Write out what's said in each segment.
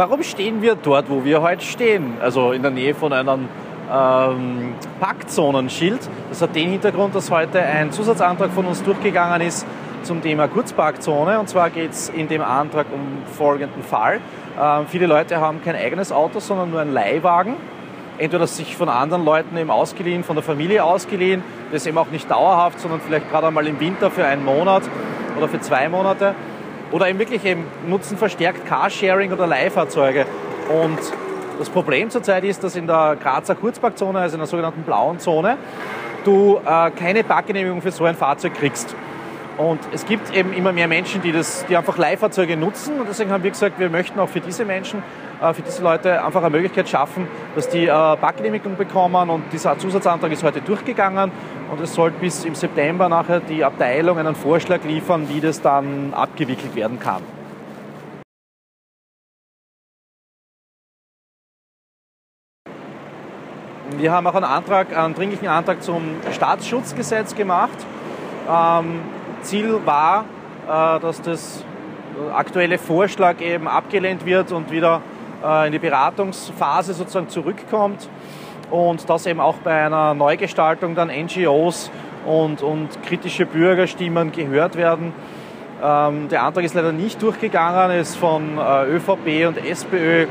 warum stehen wir dort, wo wir heute stehen? Also in der Nähe von einem ähm, Parkzonenschild. Das hat den Hintergrund, dass heute ein Zusatzantrag von uns durchgegangen ist zum Thema Kurzparkzone. Und zwar geht es in dem Antrag um folgenden Fall. Ähm, viele Leute haben kein eigenes Auto, sondern nur einen Leihwagen. Entweder sich von anderen Leuten eben ausgeliehen, von der Familie ausgeliehen. Das eben auch nicht dauerhaft, sondern vielleicht gerade einmal im Winter für einen Monat oder für zwei Monate. Oder eben wirklich eben nutzen verstärkt Carsharing oder Leihfahrzeuge. Und das Problem zurzeit ist, dass in der Grazer Kurzparkzone, also in der sogenannten blauen Zone, du äh, keine Parkgenehmigung für so ein Fahrzeug kriegst. Und es gibt eben immer mehr Menschen, die, das, die einfach Leihfahrzeuge nutzen. Und deswegen haben wir gesagt, wir möchten auch für diese Menschen, äh, für diese Leute einfach eine Möglichkeit schaffen, dass die äh, Parkgenehmigung bekommen. Und dieser Zusatzantrag ist heute durchgegangen. Und es soll bis im September nachher die Abteilung einen Vorschlag liefern, wie das dann abgewickelt werden kann. Wir haben auch einen Antrag, einen dringlichen Antrag zum Staatsschutzgesetz gemacht. Ähm, Ziel war, äh, dass das aktuelle Vorschlag eben abgelehnt wird und wieder äh, in die Beratungsphase sozusagen zurückkommt und dass eben auch bei einer Neugestaltung dann NGOs und, und kritische Bürgerstimmen gehört werden. Ähm, der Antrag ist leider nicht durchgegangen, ist von äh, ÖVP und SPÖ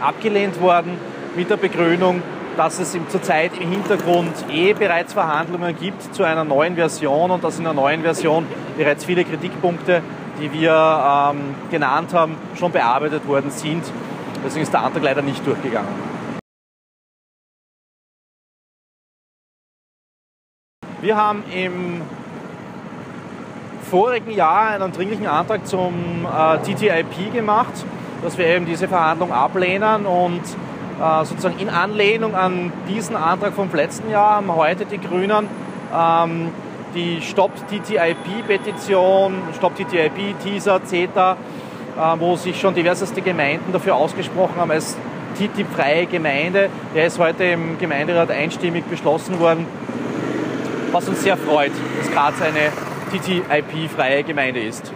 abgelehnt worden mit der Begründung, dass es zurzeit im Hintergrund eh bereits Verhandlungen gibt zu einer neuen Version und dass in der neuen Version bereits viele Kritikpunkte, die wir ähm, genannt haben, schon bearbeitet worden sind. Deswegen ist der Antrag leider nicht durchgegangen. Wir haben im vorigen Jahr einen dringlichen Antrag zum äh, TTIP gemacht, dass wir eben diese Verhandlung ablehnen und sozusagen in Anlehnung an diesen Antrag vom letzten Jahr haben heute die Grünen ähm, die Stop TTIP-Petition, Stop TTIP-Teaser, CETA, äh, wo sich schon diverseste Gemeinden dafür ausgesprochen haben als TTIP-freie Gemeinde. Der ist heute im Gemeinderat einstimmig beschlossen worden, was uns sehr freut, dass Graz eine TTIP-freie Gemeinde ist.